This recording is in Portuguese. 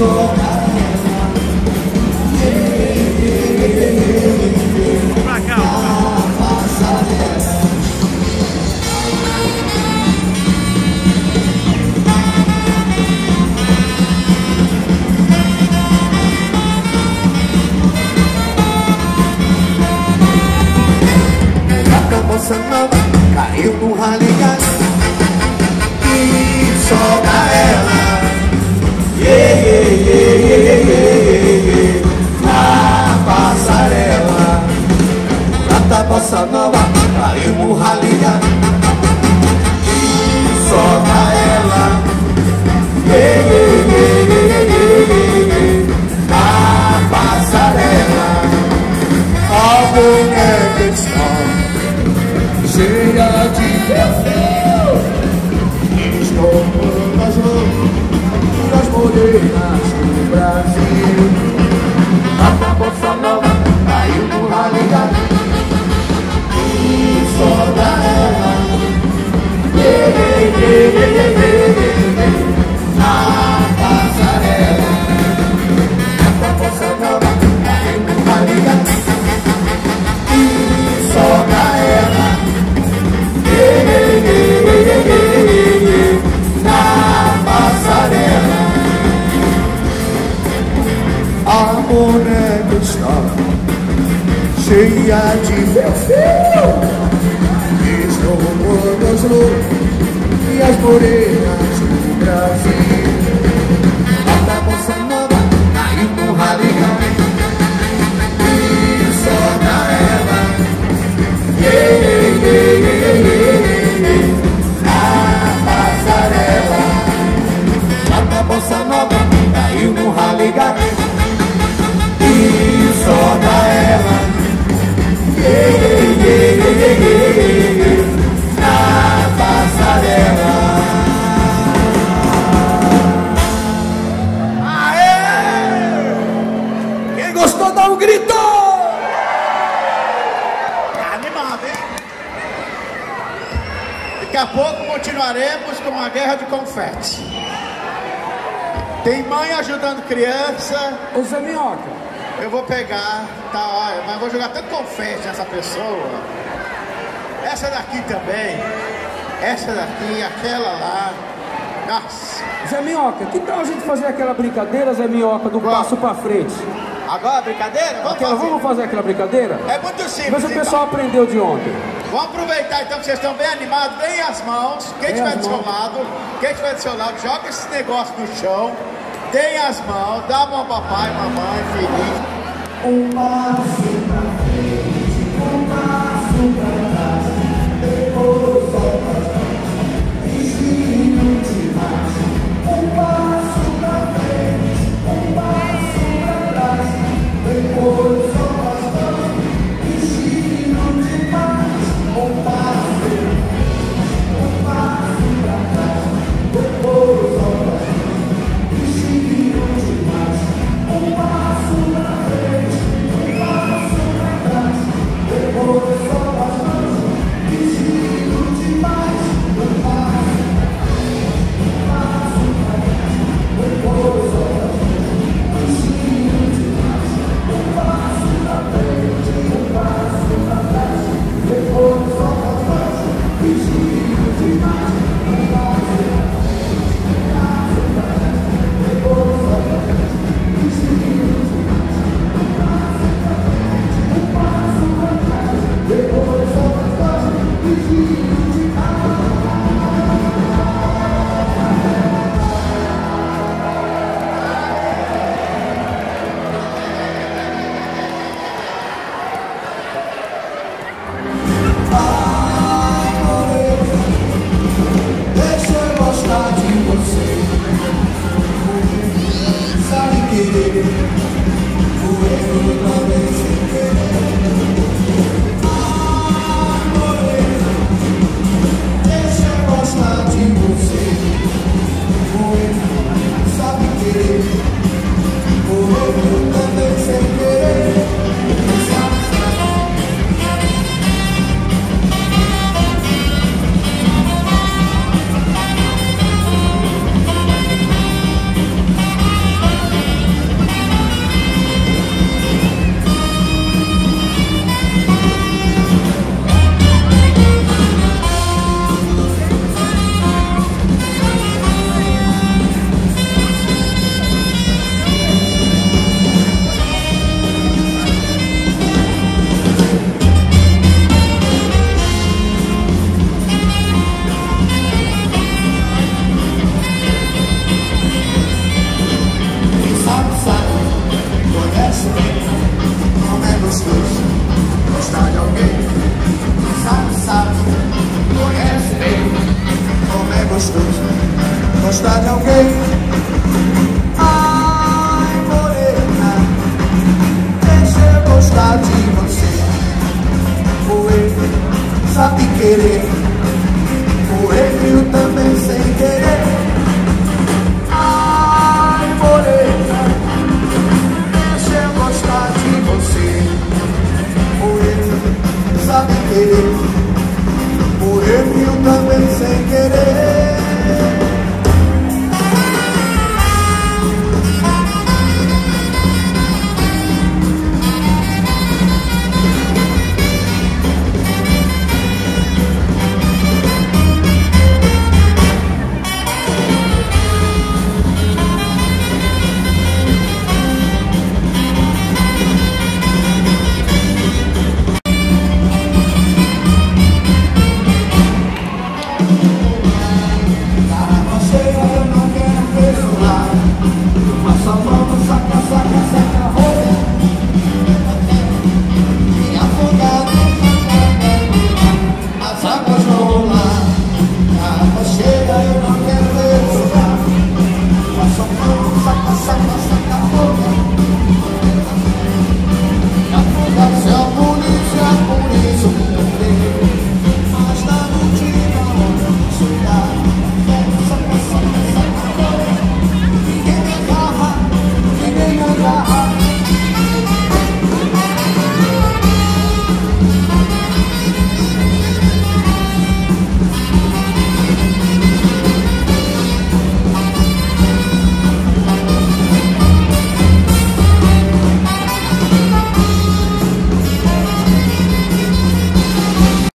Pra Hey. Cheia de perfil Estou roubando as loucas e as morenas do Brasil Daqui a pouco continuaremos com uma guerra de confete. Tem mãe ajudando criança. Ô Zé Minhoca, Eu vou pegar, tá, olha, mas vou jogar tanto confete nessa pessoa. Essa daqui também. Essa daqui, aquela lá. Nossa. Zé Minhoca, que tal a gente fazer aquela brincadeira, Zé Minhoca, do Qual? passo pra frente? Agora, brincadeira? Vamos Aquela, fazer. vamos fazer aquela brincadeira? É muito simples. Mas o então. pessoal aprendeu de ontem. Vamos aproveitar então que vocês estão bem animados, deem as mãos. Quem estiver do seu lado, quem estiver do seu lado, joga esse negócio no chão. Deem as mãos, dá a mão ao papai, mamãe, feliz. Um passo pra frente, um passo pra sabe querer.